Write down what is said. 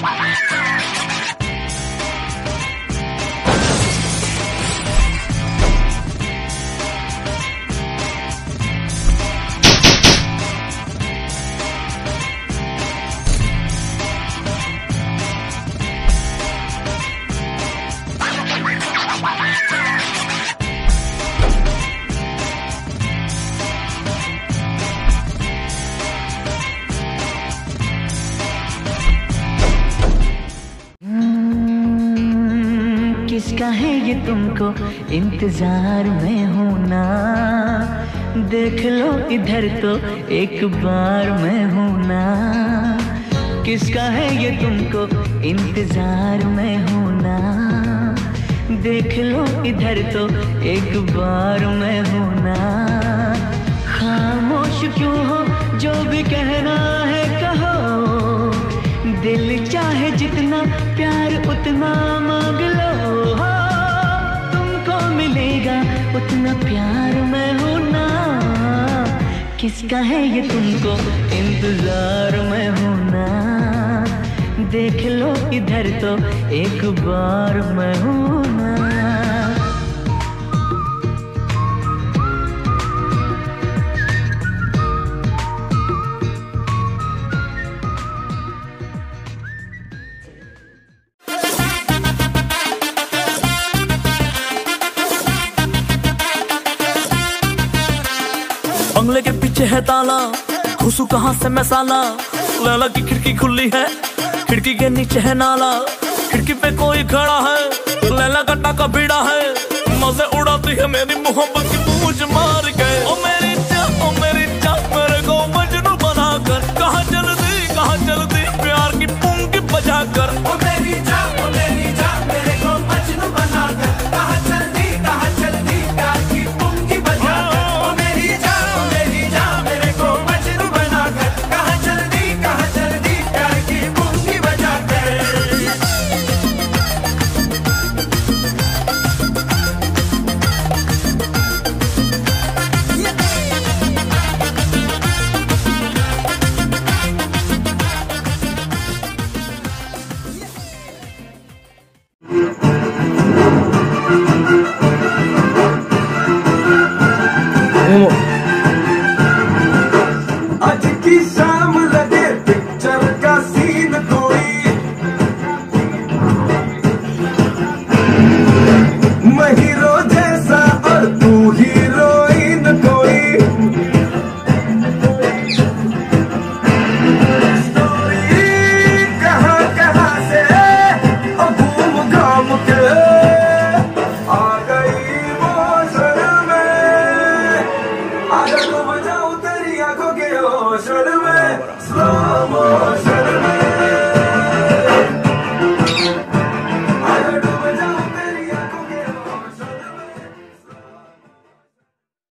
Ah! तुमको इंतज़ार में हूँ ना देख लो इधर तो एक बार मैं हूँ ना किसका है ये तुमको इंतज़ार में हूँ ना देख लो इधर तो एक बार मैं हूँ ना खामोश क्यों हो? जो भी कहना है जितना प्यार, उतना मांग लो। तुमको मिलेगा, उतना प्यार मैं हूँ ना। किसका है ये तुमको इंतज़ार मैं हूँ ना। देख लो, इधर तो एक बार मैं हूँ ना। बंगले के पीछे है ताला। घुसू कहाँ से मैं साला लैला की खिड़की खुली है, खिड़की के नीचे है नाला। खिड़की पे कोई खड़ा है, लैला का टाका भिड़ा है। मज़े उड़ाती है मेरी मोहब्बत की पूछ मार के। ओ मेरी जान ओ मेरी जान मेरे को मजनू बना कर कहाँ चलती कहाँ चलती प्यार की पुंगी बजा कर ओ Um...